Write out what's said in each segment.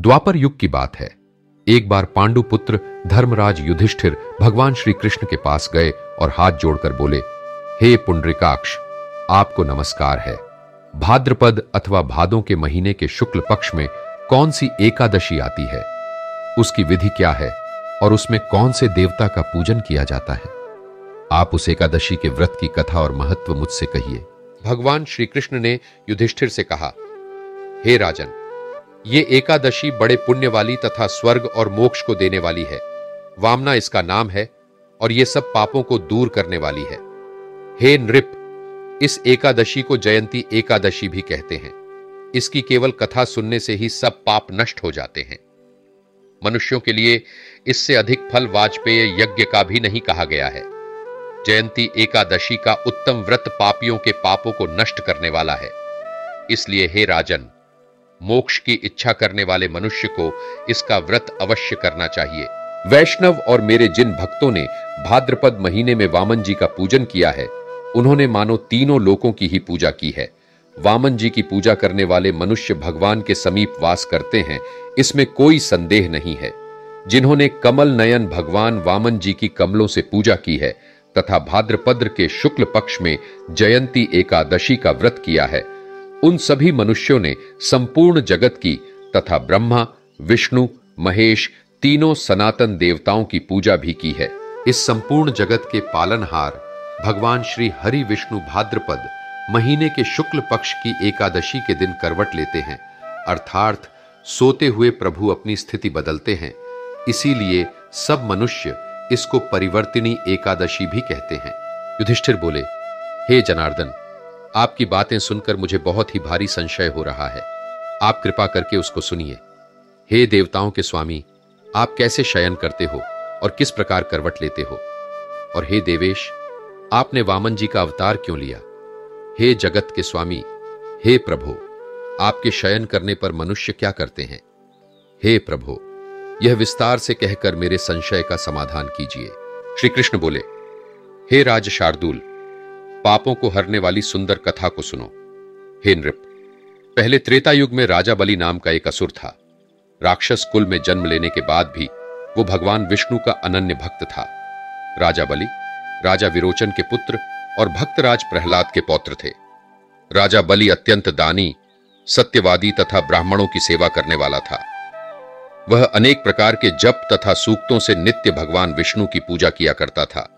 द्वापर युग की बात है। एक बार पांडु पुत्र धर्मराज युधिष्ठिर भगवान श्री कृष्ण के पास गए और हाथ जोड़कर बोले, हे पुंडरिकाक्ष, आपको नमस्कार है। भाद्रपद अथवा भादों के महीने के शुक्ल पक्ष में कौन सी एकादशी आती है? उसकी विधि क्या है और उसमें कौन से देवता का पूजन किया जाता है? आप उस एकादशी के व्रत की कथा और महत्व मुझसे कहिए। भगवान श्री कृष्ण ने युधिष्ठिर से कहा, हे राजन ये एकादशी बड़े पुण्य वाली तथा स्वर्ग और मोक्ष को देने वाली है। वामना इसका नाम है और ये सब पापों को दूर करने वाली है। हे नृप, इस एकादशी को जयंती एकादशी भी कहते हैं। इसकी केवल कथा सुनने से ही सब पाप नष्ट हो जाते हैं। मनुष्यों के लिए इससे अधिक फल वाजपेय यज्ञ का भी नहीं कहा गया है। जयंती एकादशी का उत्तम व्रत पापियों के पापों को नष्ट करने वाला है। इसलिए हे राजन मोक्ष की इच्छा करने वाले मनुष्य को इसका व्रत अवश्य करना चाहिए। वैष्णव और मेरे जिन भक्तों ने भाद्रपद महीने में वामन जी का पूजन किया है, उन्होंने मानो तीनों लोकों की ही पूजा की है। वामन जी की पूजा करने वाले मनुष्य भगवान के समीप वास करते हैं, इसमें कोई संदेह नहीं है। जिन्होंने कमल नयन भगवान वामन जी की कमलों से पूजा की है, तथा भाद्रपद्र के शुक्ल पक्ष में जयंती एकादशी का व्रत किया है उन सभी मनुष्यों ने संपूर्ण जगत की तथा ब्रह्मा, विष्णु, महेश तीनों सनातन देवताओं की पूजा भी की है। इस संपूर्ण जगत के पालनहार भगवान श्री हरि विष्णु भाद्रपद महीने के शुक्ल पक्ष की एकादशी के दिन करवट लेते हैं। अर्थात सोते हुए प्रभु अपनी स्थिति बदलते हैं। इसीलिए सब मनुष्य इसको परिवर्तिनी एकादशी भी कहते हैं। युधिष्ठिर बोले, हे जनार्दन आपकी बातें सुनकर मुझे बहुत ही भारी संशय हो रहा है। आप कृपा करके उसको सुनिए। हे देवताओं के स्वामी, आप कैसे शयन करते हो और किस प्रकार करवट लेते हो? और हे देवेश, आपने वामन जी का अवतार क्यों लिया? हे जगत के स्वामी, हे प्रभु, आपके शयन करने पर मनुष्य क्या करते हैं? हे प्रभु, यह विस्तार से कहकर मेरे संशय का समाधान कीजिए। श्री कृष्ण बोले, हे राज शार्दुल पापों को हरने वाली सुंदर कथा को सुनो। हे नृप, पहले त्रेता युग में राजा बलि नाम का एक असुर था। राक्षस कुल में जन्म लेने के बाद भी वो भगवान विष्णु का अनन्य भक्त था। राजा बलि, राजा विरोचन के पुत्र और भक्तराज प्रहलाद के पौत्र थे। राजा बलि अत्यंत दानी, सत्यवादी तथा ब्राह्मणों की सेवा करने वाला था। वह अनेक प्रकार के जप तथा सूक्तों से नित्य भगवान विष्णु की पूजा किया करता था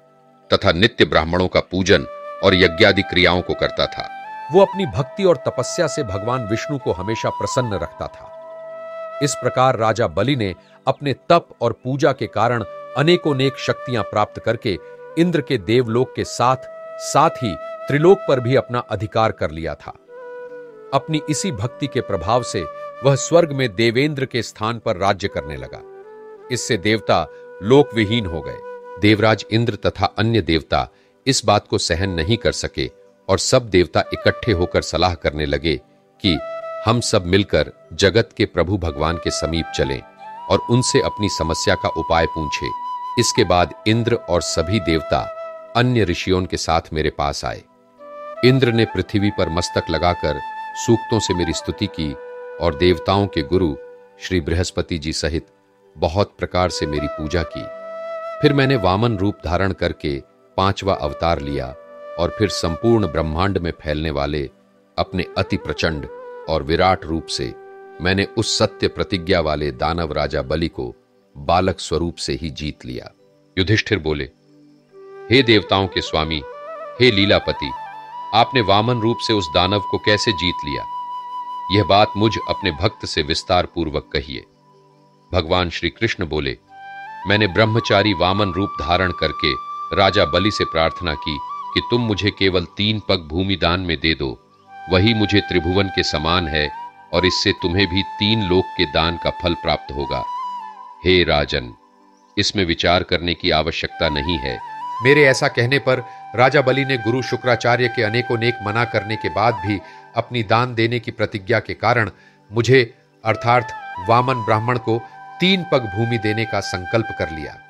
तथा नित्य ब्राह्मणों का पूजन और यज्ञादि क्रियाओं को करता था। वो अपनी भक्ति और तपस्या से भगवान विष्णु को हमेशा प्रसन्न रखता था। इस प्रकार राजा बलि ने अपने तप और पूजा के कारण अनेकों नेक शक्तियाँ प्राप्त करके इंद्र के देवलोक के साथ साथ ही त्रिलोक पर भी अपना अधिकार कर लिया था। अपनी इसी भक्ति के प्रभाव से वह स्वर्ग में देवेंद्र के स्थान पर राज्य करने लगा। इससे देवता लोक विहीन हो गए। देवराज इंद्र तथा अन्य देवता इस बात को सहन नहीं कर सके और सब देवता इकट्ठे होकर सलाह करने लगे कि हम सब मिलकर जगत के प्रभु भगवान के समीप चलें और उनसे अपनी समस्या का उपाय पूछे। इसके बाद इंद्र और सभी देवता अन्य ऋषियों के साथ मेरे पास आए। इंद्र ने पृथ्वी पर मस्तक लगाकर सूक्तों से मेरी स्तुति की और देवताओं के गुरु श्री बृहस्पति जी सहित बहुत प्रकार से मेरी पूजा की। फिर मैंने वामन रूप धारण करके पांचवा अवतार लिया और फिर संपूर्ण ब्रह्मांड में फैलने वाले अपने अति प्रचंड और विराट रूप से मैंने उस सत्य प्रतिज्ञा वाले दानव राजा बलि को बालक स्वरूप से ही जीत लिया। युधिष्ठिर बोले, हे देवताओं के स्वामी, हे लीलापति, आपने वामन रूप से उस दानव को कैसे जीत लिया? यह बात मुझ अपने भक्त से विस्तार पूर्वक कहिए। भगवान श्री कृष्ण बोले, मैंने ब्रह्मचारी वामन रूप धारण करके राजा बलि से प्रार्थना की कि तुम मुझे केवल तीन पग भूमि दान में दे दो। वही मुझे त्रिभुवन के समान है और इससे तुम्हें भी तीन लोक के दान का फल प्राप्त होगा। हे राजन, इसमें विचार करने की आवश्यकता नहीं है। मेरे ऐसा कहने पर राजा बलि ने गुरु शुक्राचार्य के अनेकों नेक मना करने के बाद भी अपनी दान देने की प्रतिज्ञा के कारण मुझे, अर्थात वामन ब्राह्मण को, तीन पग भूमि देने का संकल्प कर लिया।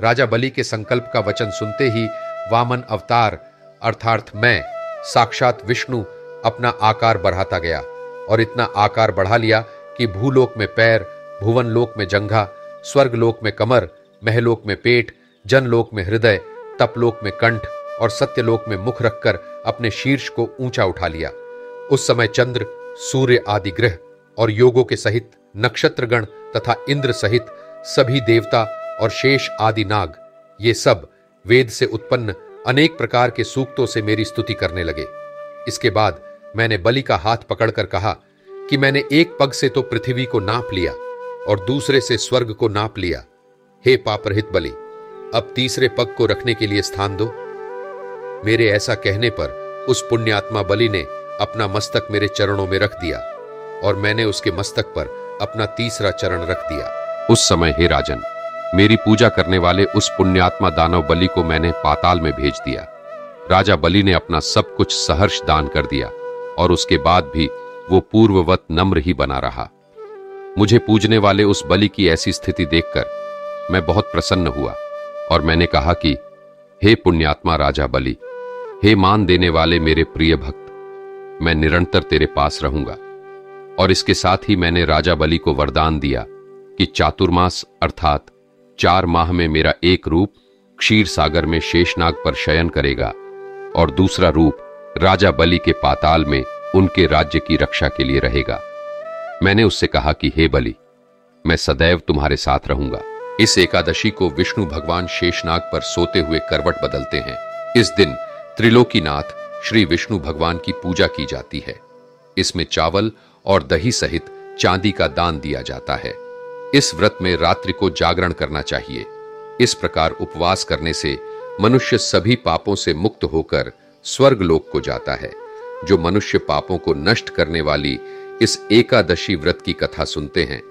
राजा बलि के संकल्प का वचन सुनते ही वामन अवतार अर्थात मैं, साक्षात विष्णु, अपना आकार बढ़ाता गया और इतना आकार बढ़ा लिया कि भूलोक में पैर, भुवन लोक में जंघा, स्वर्ग लोक में कमर महलोक में पेट जनलोक में हृदय तपलोक में कंठ और सत्यलोक में मुख रखकर अपने शीर्ष को ऊँचा उठा लिया। उस समय चंद्र, सूर्य आदि ग्रह और योगों के सहित नक्षत्रगण तथा इंद्र सहित सभी देवता और शेष आदि नाग, ये सब वेद से उत्पन्न अनेक प्रकार के सूक्तों से मेरी स्तुति करने लगे। इसके बाद मैंने बलि का हाथ पकड़कर कहा कि मैंने एक पग से तो पृथ्वी को नाप लिया और दूसरे से स्वर्ग को नाप लिया। हे पापरहित बलि, अब तीसरे पग को रखने के लिए स्थान दो। मेरे ऐसा कहने पर उस पुण्यात्मा बलि ने अपना मस्तक मेरे चरणों में रख दिया और मैंने उसके मस्तक पर अपना तीसरा चरण रख दिया। उस समय हे राजन मेरी पूजा करने वाले उस पुण्यात्मा दानव बलि को मैंने पाताल में भेज दिया। राजा बलि ने अपना सब कुछ सहर्ष दान कर दिया और उसके बाद भी वो पूर्ववत नम्र ही बना रहा। मुझे पूजने वाले उस बलि की ऐसी स्थिति देखकर मैं बहुत प्रसन्न हुआ और मैंने कहा कि, हे पुण्यात्मा राजा बलि, हे मान देने वाले मेरे प्रिय भक्त, मैं निरंतर तेरे पास रहूँगा। और इसके साथ ही मैंने राजा बलि को वरदान दिया कि चातुर्मास अर्थात चार माह में मेरा एक रूप क्षीर सागर में शेषनाग पर शयन करेगा, और दूसरा रूप राजा बलि के पाताल में उनके राज्य की रक्षा के लिए रहेगा। मैंने उससे कहा कि, हे बलि, मैं सदैव तुम्हारे साथ रहूँगा। इस एकादशी को विष्णु भगवान शेषनाग पर सोते हुए करवट बदलते हैं। इस दिन त्रिलोकीनाथ श्री विष्णु भगवान की पूजा की जाती है। इसमें चावल और दही सहित चांदी का दान दिया जाता है। इस व्रत में रात्रि को जागरण करना चाहिए। इस प्रकार उपवास करने से मनुष्य सभी पापों से मुक्त होकर स्वर्ग लोक को जाता है। जो मनुष्य पापों को नष्ट करने वाली इस एकादशी व्रत की कथा सुनते हैं,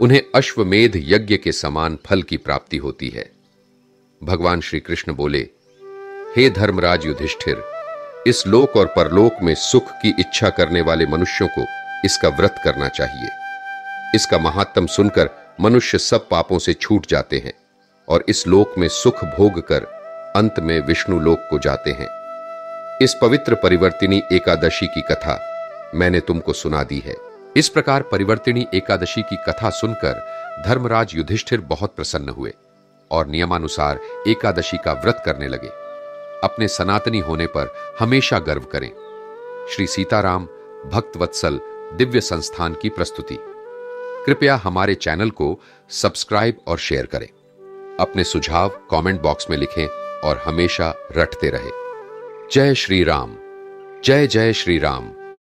उन्हें अश्वमेध यज्ञ के समान फल की प्राप्ति होती है। भगवान श्री कृष्ण बोले, हे धर्मराज युधिष्ठिर, इस लोक और परलोक में सुख की इच्छा करने वाले मनुष्यों को इसका व्रत करना चाहिए। इसका महात्म सुनकर मनुष्य सब पापों से छूट जाते हैं और इस लोक में सुख भोग कर अंत में विष्णु लोक को जाते हैं। इस पवित्र परिवर्तिनी एकादशी की कथा मैंने तुमको सुना दी है। इस प्रकार परिवर्तिनी एकादशी की कथा सुनकर धर्मराज युधिष्ठिर बहुत प्रसन्न हुए और नियमानुसार एकादशी का व्रत करने लगे। अपने सनातनी होने पर हमेशा गर्व करें। श्री सीताराम भक्त वत्सल दिव्य संस्थान की प्रस्तुति। कृपया हमारे चैनल को सब्सक्राइब और शेयर करें। अपने सुझाव कमेंट बॉक्स में लिखें और हमेशा रटते रहे। जय श्री राम। जय जय श्री राम।